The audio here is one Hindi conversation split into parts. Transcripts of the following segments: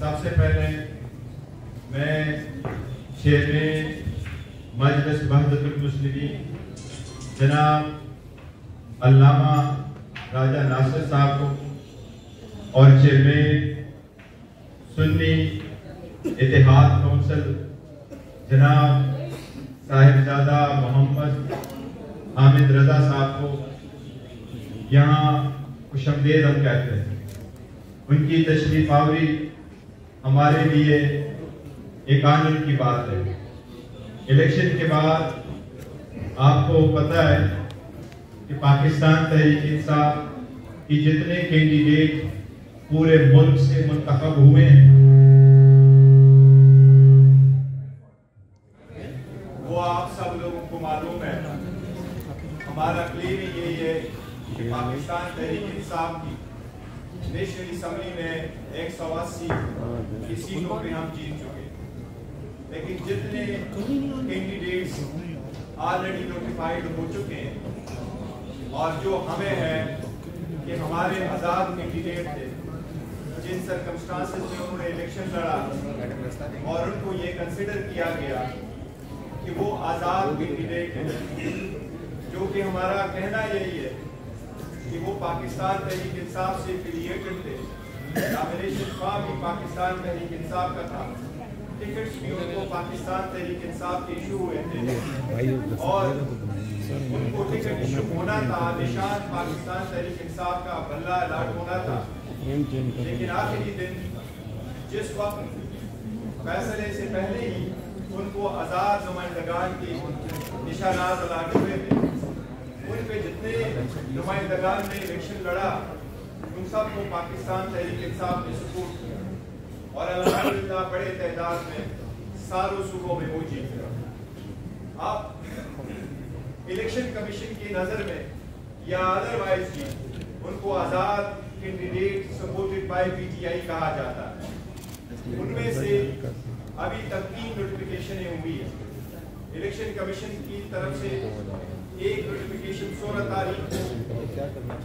सबसे पहले मैं चेयरमैन मजलिस मुस्लिमीन जनाब अल्लामा राजा नासिर साहब को, और चेयरमैन सुन्नी इतिहाद काउंसिल जनाब साहिबजादा मोहम्मद हामिद रजा साहब को यहाँ खुशमदेद हम कहते हैं। उनकी तशरीफ़ आवरी हमारे लिए एक आनंद की बात है। इलेक्शन के बाद आपको पता है कि पाकिस्तान तहरीक इंसाफ की जितने कैंडिडेट पूरे मुल्क से मुंतखब हुए हैं। वो आप सब लोगों को मालूम है। हमारा क्लेम यही है कि पाकिस्तान तहरीक इंसाफ की नेशनल असम्बली में एक सौ अस्सी की सीटों पर हम जीत चुके लेकिन जितने कैंडिडेट्स ऑलरेडी नोटिफाइड हो चुके हैं, और जो हमें है कि हमारे आज़ाद कैंडिडेट थे, जिन सरकमस्टांसेस में उन्होंने इलेक्शन लड़ा, और उनको ये कंसिडर किया गया कि वो आज़ाद कैंडिडेट है। जो कि हमारा कहना यही है कि वो पाकिस्तान तहरीक इंसाफ से एफिलिएटेड थे। भी पाकिस्तान तहरीक इंसाफ का था। टिकट्स भी उनको पाकिस्तान तहरीक इंसाफ के इशू हुए थे। और उनको टिकट इशू होना था। निशान पाकिस्तान तहरीक इंसाफ का बल्ला अलाट होना था। लेकिन आखिरी दिन जिस वक्त फैसले से पहले ही उनको आज़ाद नुमाइंदगान की निशानात अलाट हुए थे। उन पे जितने नुमाइंदगान ने इलेक्शन लड़ा, उन सबको पाकिस्तान तहरीक इंसाफ ने सपोर्ट किया। और अलहमदिल्ला बड़े तादाद में सारों सूबों में वो जीत गया। अब इलेक्शन कमीशन की नज़र में या अदरवाइज़ भी उनको आज़ाद कैंडिडेट सपोर्टेड बाय पीटीआई कहा जाता है। उनमें से अभी तक तीन इलेक्शन कमीशन की तरफ़ से एक। नोटिफिकेशन सोलह तारीख को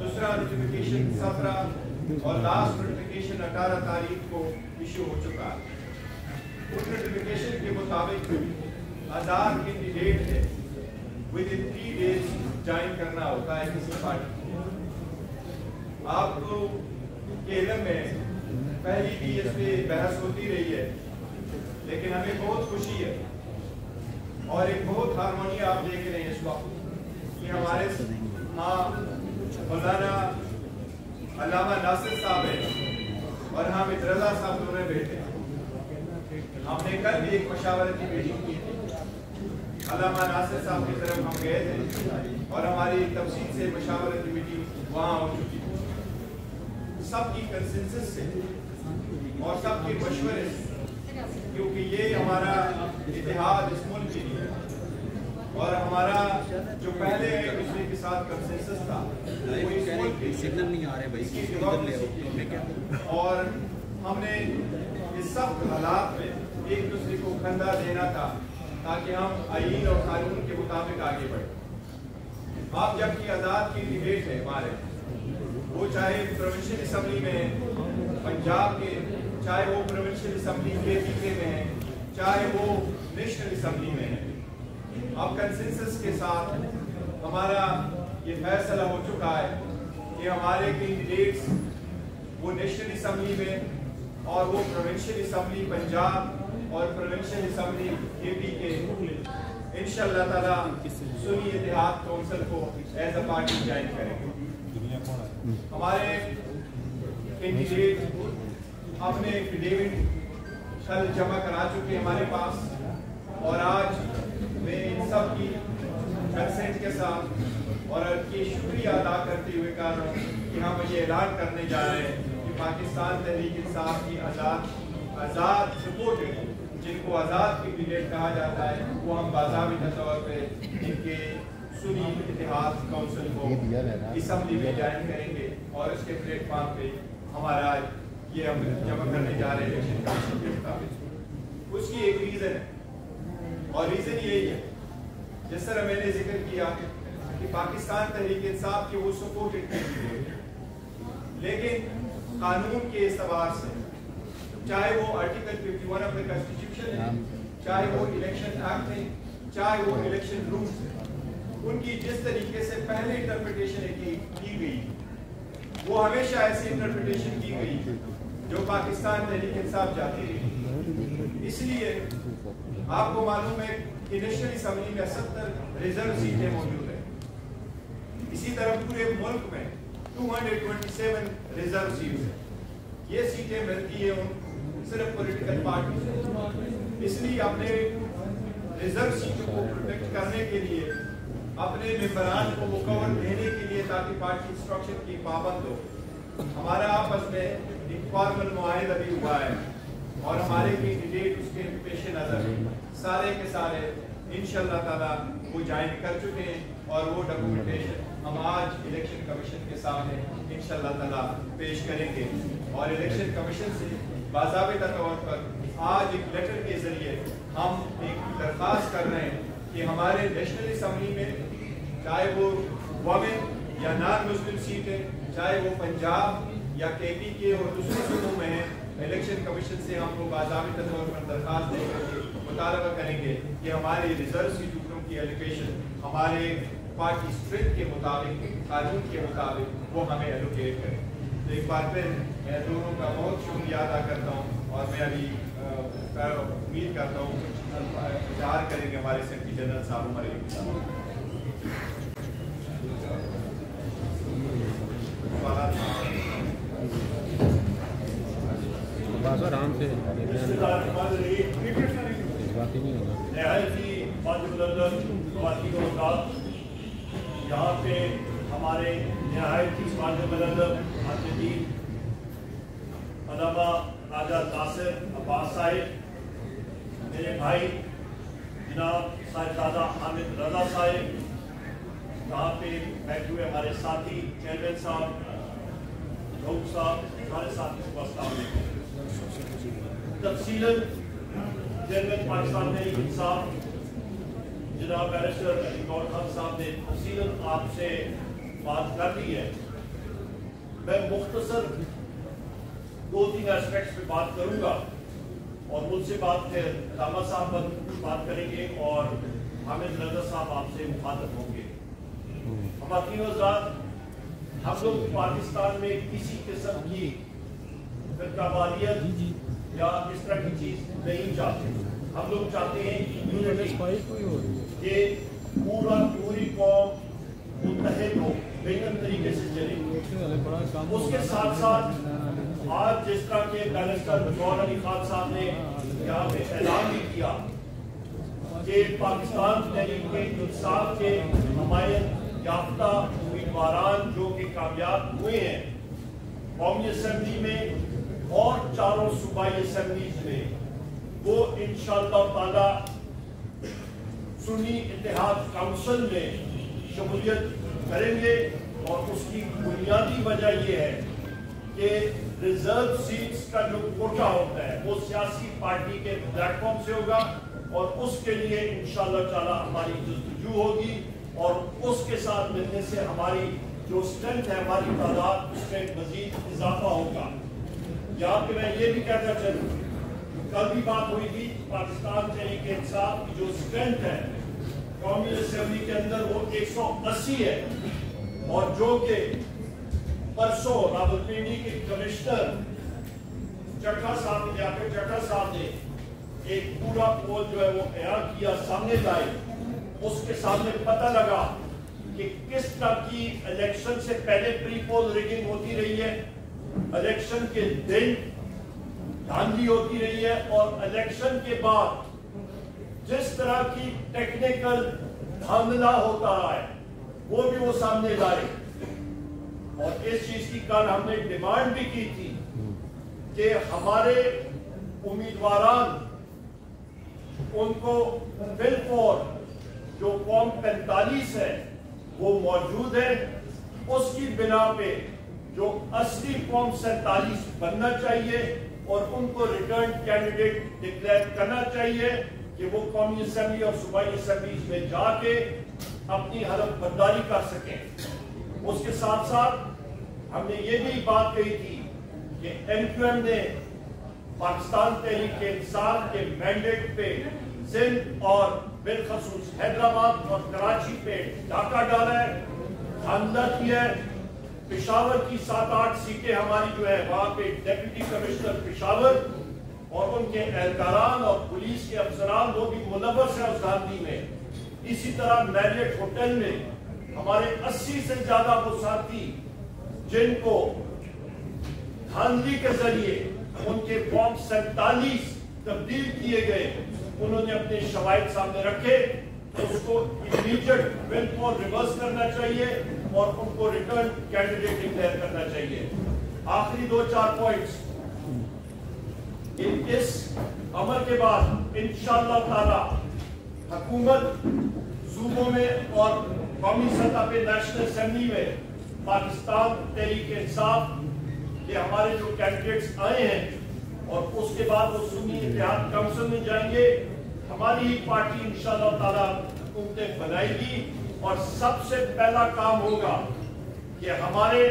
दूसरा नोटिफिकेशन सत्रह और लास्ट नोटिफिकेशन अठारह तारीख को इशू हो चुका है। उस नोटिफिकेशन के मुताबिक आज़ाद कैंडिडेट है। Within three days join करना होता है किसी पार्टी को आपको केरल में पहली भी इस पे बहस होती रही है लेकिन हमें बहुत खुशी है और एक बहुत हारमोनी आप देख रहे हैं इस वक्त। कि हमारे हाँ मौलाना अलामा नासिर साहब है और हम रजा साहब दोनों बेटे हमने कल भी एक मशावरती मीटिंग की थी। अलामा नासिर साहब की तरफ़ हम गए थे और हमारी तफसील से मशावरती मीटिंग वहाँ हो चुकी थी। सबकी कंसेंसस से और सबके मशवरे से क्योंकि ये हमारा इतिहास इस मुल्क के लिए और हमारा जो पहले दूसरे के साथ कंसेंसस था सिग्नल नहीं आ रहे भाई और हमने इस सब हालात में एक दूसरे को खंदा देना था ताकि हम आइन और कानून के मुताबिक आगे बढ़े। आप जबकि आज़ाद की डिबेट है हमारे वो चाहे प्रोविंशियल असम्बली में पंजाब के चाहे वो प्रोविंशियल असम्बली के पीके में है, चाहे वो नेशनल असम्बली में है। अब कंसेंसस के साथ हमारा ये फैसला हो चुका है कि हमारे कैंडिडेट्स वो नेशनल असम्बली में और वो प्रोविंशियल असम्बली पंजाब और प्रोविंशियल असम्बली यूपी के इन ताला सुनी इतिहाद काउंसिल को एज अ पार्टी ज्वाइन करेंगे। हमारे कैंडिडेट अपने एफिडेविट कल जमा करा चुके हमारे पास। और आज मैं इन सब की कंसेंट के साथ और की शुक्रिया अदा करते हुए कह रहा हूँ कि हम ये ऐलान करने जा रहे हैं कि पाकिस्तान तहरीक इंसाफ की आज़ाद आज़ाद सपोर्टेड जिनको आज़ाद की कहा जाता है वो हम बाजाबी तौर पर इनके सुनी इतिहास काउंसिल को इसम्बली में ज्वाइन करेंगे और इसके प्लेटफॉर्म पे हमारा ये हम जमा करने जा रहे हैं उसकी एक रीज़न है। और रीजन यही है जिस तरह मैंने ज़िक्र किया कि पाकिस्तान तहरीक इंसाफ के वो सपोर्टेड कैंडिडेट लेकिन कानून के इतबार से चाहे वो आर्टिकल 51 ऑफ़ द कॉन्स्टिट्यूशन है चाहे वो इलेक्शन एक्ट है चाहे वो इलेक्शन रूल्स है उनकी जिस तरीके से पहले इंटरप्रिटेशन की, गई वो हमेशा ऐसी इंटरप्रिटेशन की गई जो पाकिस्तान तहरीक इंसाफ जाती रही इसलिए आपको मालूम है कि नेशनल असम्बली में सत्तर रिज़र्व सीटें मौजूद है। इसी तरह पूरे मुल्क में 227 रिज़र्व सीट्स है। ये सीटें मिलती है उन सिर्फ़ पॉलिटिकल पार्टी इसलिए अपने रिज़र्व सीटों को प्रोटेक्ट करने के लिए अपने मेम्बरान को मुकवर देने के लिए ताकि पार्टी इंस्ट्रक्शन की पाबंद हो। हमारा आपस में इनफॉर्मल मुआहदा भी हुआ है और हमारे कैंडिडेट उसके पेश नज़र सारे के सारे इन ताला, वो ज्वाइन कर चुके हैं और वो डॉक्यूमेंटेशन हम आज इलेक्शन कमीशन के सामने इन ताला, पेश करेंगे। और इलेक्शन कमीशन से बाबा तौर पर आज एक लेटर के ज़रिए हम एक दरख्वास्त कर रहे हैं कि हमारे नेशनल असम्बली में चाहे वो वमेन या नॉन मुस्लिम सीट है, चाहे वो पंजाब या के पी के और दूसरे सूबों में है इलेक्शन कमीशन से हम लोग आजामी तौर पर दरखास्त देकर मुतालबा करेंगे कि हमारे रिज़र्व सीटों की एलोकेशन हमारे पार्टी स्ट्रेंथ के मुताबिक, कानून के मुताबिक वो हमें एलोकेट करें। तो एक बार फिर मैं दोनों का बहुत शुक्रिया अदा करता हूँ और मैं अभी उम्मीद करता हूँ इजहार करेंगे हमारे सेक्रेटरी जनरल साहब, हमारे आराम से यहाँ पे हमारे नहायत ही अलावा राजा नासिर अब्बास साहिब, मेरे भाई, जनाब साहिबजादा हामिद रजा साहिब यहाँ पे बैठे हुए हमारे साथी, चेयरमैन साहब साहब हमारे साथी उपस्थित तफसील चेयरमैन पाकिस्तान तहरीक इंसाफ जनाब बैरिस्टर गौर खान साहब ने तफसील आपसे बात कर ली है। मैं मुख्तसर दो तीन एस्पेक्ट्स पे बात करूँगा और मुझसे बात फिर रामा साहब बात करेंगे और हामिद रजा साहब आपसे मुखातब होंगे। खातन हम लोग पाकिस्तान में किसी किस्म की फिरकावालियत या इस तरह की चीज़ नहीं चाहते। हम लोग चाहते हैं कि पूरा पूरी कौम मुतहद हो बेहतर तरीके से चले। उसके साथ साथ आज जिस तरह के बैरिस्टर गौर अली खान साहब ने यहाँ पे ऐलान भी किया कि पाकिस्तान तहरीक के इंसाफ के हमायत याफ्ता उम्मीदवार जो कि कामयाब हुए हैं। कौमी असम्बली में और चारों सूबाई असम्बलीज में वो इन ताला सुन्नी इतिहाद काउंसिल में शमूलियत करेंगे और उसकी बुनियादी वजह यह है कि रिज़र्व सीट्स का जो कोटा होता है, वो सियासी पार्टी के प्लेटफॉर्म से होगा और उसके लिए इंशाल्लाह हमारी जस्तजू होगी। और उसके साथ मिलने से हमारी जो स्ट्रेंथ है, हमारी तादाद उसमें मजीद इजाफा होगा। यहाँ पे मैं ये भी कहना चाहूँ कल भी बात हुई थी पाकिस्तान तहरीक इंसाफ की जो स्ट्रेंथ है कौमी असेंबली के अंदर वो 180 है। और जो कि परसों रावलपिंडी के कमिश्नर चट्टा साहब ने जाकर चट्टा साहब ने एक पूरा पोल जो है वो तैयार किया, सामने लाए। उसके सामने पता लगा कि किस तरह की इलेक्शन से पहले प्री पोल रिगिंग होती रही है। इलेक्शन के दिन धांधली होती रही है और इलेक्शन के बाद जिस तरह की टेक्निकल धांधला होता है, वो भी वो सामने लाए। और इस चीज़ की कल हमने डिमांड भी की थी कि हमारे उम्मीदवार उनको बिल फॉर जो फॉर्म पैंतालीस है, वो मौजूद है। उसकी बिना पे जो असली फॉर्म सैतालीस बनना चाहिए और उनको रिटर्न कैंडिडेट डिक्लेयर करना चाहिए कि वो कौमी असेंबली और सूबाई असेंबली में जाके अपनी हलफ बर्दारी कर सकें। उसके साथ साथ हमने ये भी बात कही थी कि एमक्यूएम ने पाकिस्तान तहरीक इंसान के मैंडेट पे सिंध और बिलखसूस हैदराबाद और कराची पे डाका डाला है हमला किया है। पिशावर की सात आठ सीटें हमारी जो है, वहाँ पे डेप्यूटी कमिश्नर पिशावर और उनके एहलकारान और पुलिस के अफसरान वो भी मुलवस है उस गांधी में। इसी तरह मैरियट होटल में हमारे 80 से ज़्यादा वो साथी जिनको धांधली के ज़रिए उनके फॉर्म सैतालीस तब्दील किए गए। उन्होंने अपने शवायद सामने रखे तो उसको इमीडिएट बिल को रिवर्स करना चाहिए और उनको रिटर्न कैंडिडेट डिक्लेयर करना चाहिए। आखिरी दो चार पॉइंट्स इस अमल के बाद इंशाल्लाह ताला हुकूमत सूबों में और कौमी सतह पे नेशनल असेंबली में पाकिस्तान तहरीक इंसाफ के हमारे जो कैंडिडेट्स आए हैं और उसके बाद वो सुन्नी इतिहाद काउंसिल में जाएँगे। हमारी ही पार्टी इंशाल्लाह ताला हुकूमतें बनाएगी और सबसे पहला काम होगा कि हमारे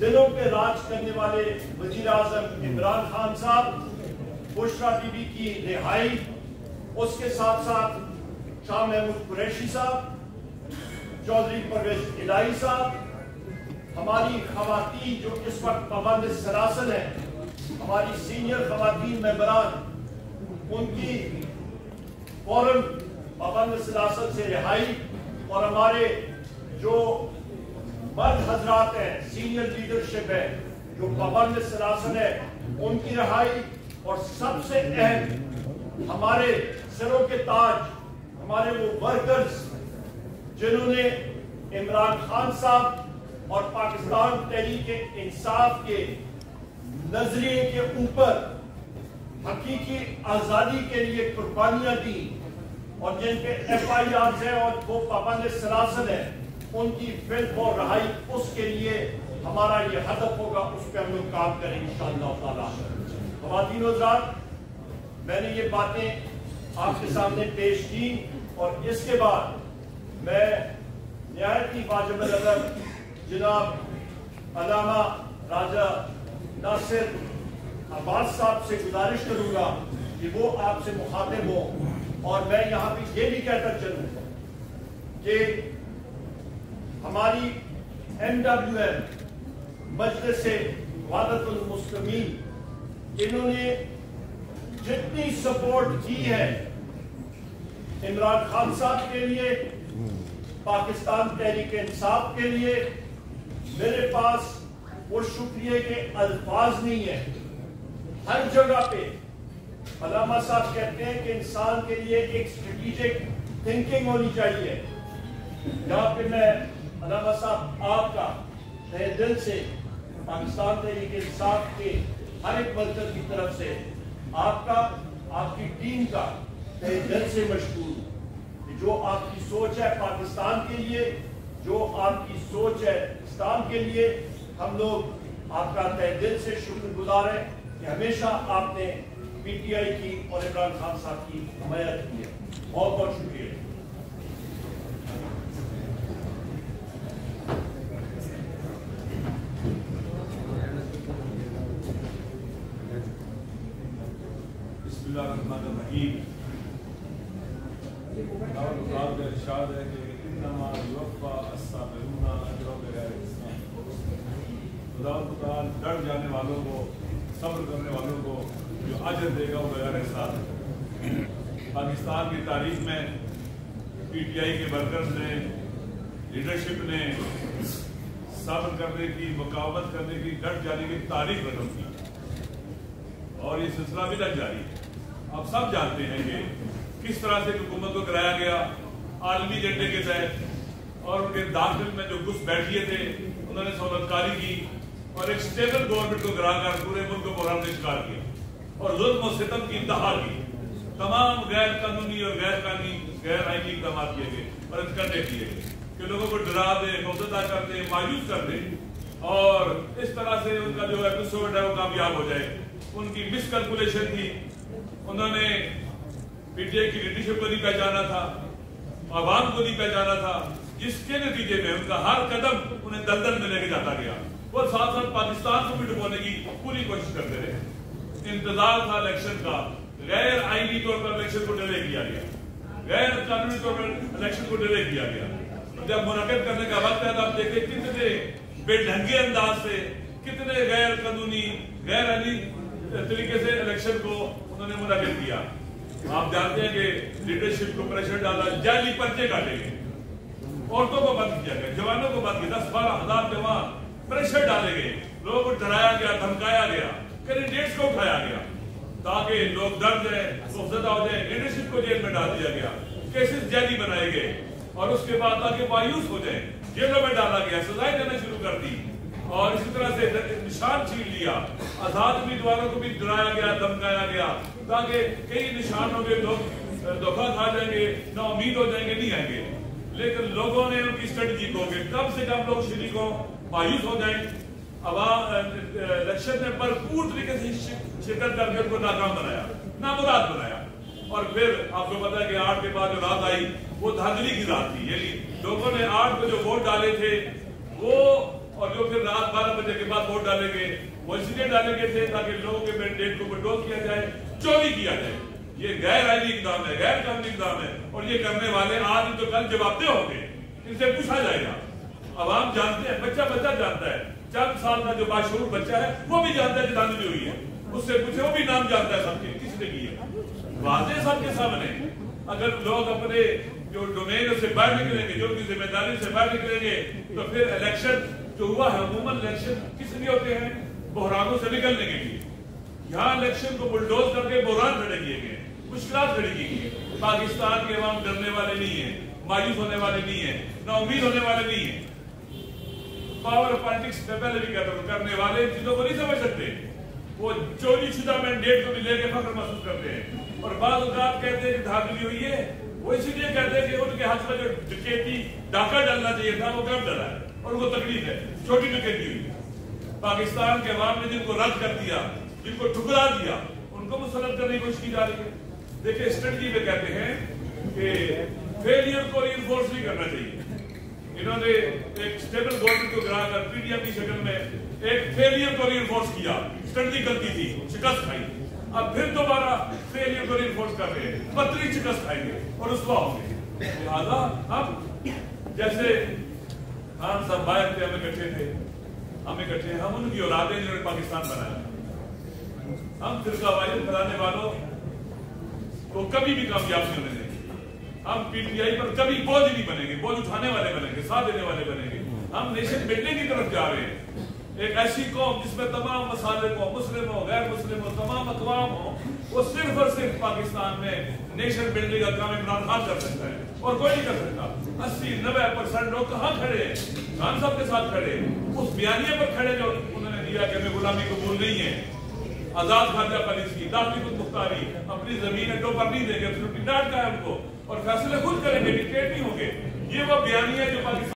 दिलों पे राज करने वाले वज़ीर आज़म इमरान खान साहब, बुशरा बीबी की रिहाई, उसके साथ साथ शाह महमूद कुरैशी साहब, चौधरी परवेज इलाही साहब, हमारी खातन जो इस वक्त पाबंद सरासन है हमारी सीनियर खातन मेम्बरान उनकी फ़ौरन पाबंद सरासन से रिहाई और हमारे जो मर्द हजरात हैं, सीनियर लीडरशिप है, जो पाबंद सरासन है, उनकी रिहाई और सबसे अहम हमारे सिरों के ताज, हमारे वो वर्कर्स जिन्होंने इमरान खान साहब और पाकिस्तान तहरीक इंसाफ के नज़रिए के ऊपर हकीकी आज़ादी के लिए कुर्बानियाँ दी और जिन पे एफ़ आई आर है और वो पाबंद सरासन है, उनकी फ़िल्म और रहाई उसके लिए हमारा ये हदफ होगा, उस पर हम लोग काम करेंगे इंशाल्लाह खातन मैंने ये बातें आपके सामने पेश की और इसके बाद मैं न्याय की वाजब जनाब अलामा राजा नासिर अब्बास साहब से गुजारिश करूँगा कि वो आपसे मुखातिब हो। और मैं यहाँ पे ये भी कहकर चलूँ कि हमारी M W M Majlis Muslimeen, इन्होंने जितनी सपोर्ट की है इमरान खान साहब के लिए, पाकिस्तान तहरीक इंसाफ के लिए, मेरे पास वो शुक्रिया के अल्फाज नहीं है। हर जगह पे अलामा साहब कहते हैं कि इंसान के लिए एक स्ट्रेटेजिक थिंकिंग होनी चाहिए। जहाँ पे मैं अलामा साहब आपका तहे दिल से, पाकिस्तान तहरीक इंसाफ के हर एक वर्कर की तरफ़ से आपका, आपकी टीम का तहे दिल से मशहूर जो आपकी सोच है पाकिस्तान के लिए, जो आपकी सोच है इस्लाम के लिए हम लोग आपका तय दिल से शुक्रगुजार है कि हमेशा आपने पीटीआई की और इमरान खान साहब की हमायत की है। बहुत बहुत शुक्रिया। खुदा डर जाने वालों को, सब्र करने वालों को जो अजर देगा वो बगैर हिसाब पाकिस्तान की तारीख में पीटीआई के वर्कर्स ने, लीडरशिप ने सब्र करने की मुकावमत करने की डट जाने की तारीख रकम की। और ये सिलसिला भी लग जारी है। आप सब जानते हैं कि किस तरह से हुकूमत को कराया गया, आलमी एजेंडे के तहत, और उनके दाखिल में जो घुस बैठिए थे, उन्होंने सहूलतकारी की और एक स्टेबल गवर्नमेंट को गिराकर पूरे मुल्क को बहरान ने शिकार किया। और जुल्म और सितम की इंतहा की। तमाम गैर कानूनी और गैर कानूनी गैर आईनी इकदाम किए गए और करने किए गए कि लोगों को डरा दे मौजूदा कर दे मायूस कर दे और इस तरह से उनका जो एपिसोड है, वो कामयाब हो जाए। उनकी मिसकैलकुलेशन थी। उन्होंने पीटीआई की लीडरशिप को नहीं पहचाना था, आवाम को नहीं पहचाना था, जिसके नतीजे में उनका हर कदम उन्हें दलदल में लेके जाता गया। और साथ साथ पाकिस्तान को भी डुबोने की पूरी कोशिश करते रहे। इंतज़ार था इलेक्शन का। गैर आईनी तौर पर इलेक्शन को डिले किया गया। गैर कानूनी तौर पर इलेक्शन को डिले किया गया। जब मुनद करने का वक्त है तो आप देखें कितने बेढंगे अंदाज से, कितने गैर कानूनी, गैर आईनी तरीके से इलेक्शन को उन्होंने मुनद किया। आप जानते हैं कि लीडरशिप को प्रेशर डाला, जाली पर्चे काटे गए। औरतों को बंद किया गया, जवानों को बंद किया। दस बारह हज़ार जवान प्रेशर डाले गए। लोगों को डराया गया, धमकाया गया कैंडिडेट्स को उठाया गया, ताकि लोग डर जाए खौफजदा हो जाए लीडरशिप को जेल में डाल दिया गया। केसेस जैली बनाए गए और उसके बाद ताकि मायूस हो जाए, जेलों में डाला गया, सजाएँ देना शुरू कर दी। और इसी तरह से निशान छीन लिया, आज़ाद उम्मीदवारों को भी डराया गया, धमकाया गया, ताकि कई निशान होंगे लोग धोखा खा जाएँगे, ना उम्मीद हो जाएँगे, नहीं आएँगे। लेकिन लोगों ने उनकी स्ट्रेटजी को कि कम से कम लोग श्री को मायूस हो जाए। इलेक्शन में भरपूर तरीके से शिरकत करके उनको नाकाम बनाया, नामुराद बनाया। और फिर आपको पता है कि आठ के बाद जो रात आई, वो धांधली की रात थी। यानी लोगों ने आठ को जो वोट डाले थे, वो, और जो फिर रात बारह बजे के बाद वोट डाले गए, वो इसलिए डाले गए थे ताकि लोगों के मैंडेट को कंट्रोल किया जाए, चोरी किया जाए। ये गैर आईनी इकदाम है गैर कानूनी इकदाम है और ये करने वाले आज तो कल जवाबदेह होंगे। इनसे पूछा जाएगा। अब हम जानते हैं, बच्चा बच्चा जानता है चंद साल का जो बाशूर बच्चा है, वो भी जानता है धांधली हुई है। उससे पूछे, वो भी नाम जानता है सबके किसने की है वाजे सबके सामने। अगर लोग अपने जो डोमेन से बाहर निकलेंगे, जो उनकी ज़िम्मेदारी से बाहर निकलेंगे तो फिर इलेक्शन जो हुआ है, अमूमन इलेक्शन किस लिए होते हैं? बहरानों से निकलने के लिए। यहाँ इलेक्शन को बुलडोज करके बहरान खड़े किए गए मुश्किल खड़ी की गई पाकिस्तान के अवाम डरने वाले नहीं है, मायूस होने वाले नहीं है, ना उम्मीद होने वाले नहीं है। पावर पॉलिटिक्स में पहले भी कहता हूँ करने वाले चीज़ों को नहीं समझ सकते। वो चोरी शुदा मैंडेट को भी लेके फख्र महसूस करते हैं। और बाद कहते हैं कि धांधली हुई है। वो इसीलिए कहते हैं कि उनके हाथ में जो डकैती, डाका डालना चाहिए था, वो कम डरा है? और उनको तकलीफ़ है। छोटी डकैती हुई। पाकिस्तान के अवाम ने जिनको रद्द कर दिया, जिनको ठुकरा दिया, उनको मुसलत करने की कोशिश की जा रही है। देखिए स्ट्रेटजी में कहते हैं कि फेलियर को रिइंफोर्स नहीं करना चाहिए। इन्होंने एक स्टेबल गवर्नमेंट को गिराकर पीडीएम की शक्ल में एक फेलियर को रिइंफोर्स किया। स्ट्रेटजी गलती थी, शिकस्त खाई। अब फिर दोबारा फेलियर को रिइंफोर्स कर रहे हैं। पत्री शिकस्त खाएँगे और उसको होंगे लिहाजा हम, जैसे हम सब बाहर थे, हम इकट्ठे थे, हम इकट्ठे हम उनकी औलादे जिन्होंने पाकिस्तान बनाया। हम फिर फैलाने वालों को कभी भी कामयाब नहीं होने देंगे हम पीटीआई पर कभी बोझ नहीं बनेंगे, बोझ उठाने वाले बनेंगे, साथ देने वाले बनेंगे। हम नेशन बिल्डिंग की तरफ़ जा रहे हैं। एक ऐसी कौम जिसमें तमाम मसाले को मुस्लिम हो गैर मुस्लिम हो, तमाम अकवाम हो, वो सिर्फ़ और सिर्फ़ पाकिस्तान में नेशन बिल्डिंग का काम इमरान खान कर सकता है और कोई नहीं कर सकता। अस्सी, नब्बे परसेंट लोग कहाँ खड़े हैं? खान साहब के साथ खड़े उस बयानिए पर खड़े जो उन्होंने दिया कि हमें गुलामी कबूल नहीं है। आज़ाद खारजा पॉलिसी को मुख्तारी, अपनी ज़मीन अड्डों पर नहीं देंगे डांट का है उनको और फैसले खुद करेंगे डिक्टेट नहीं होंगे। ये वो बयानी है जो पाकिस्तान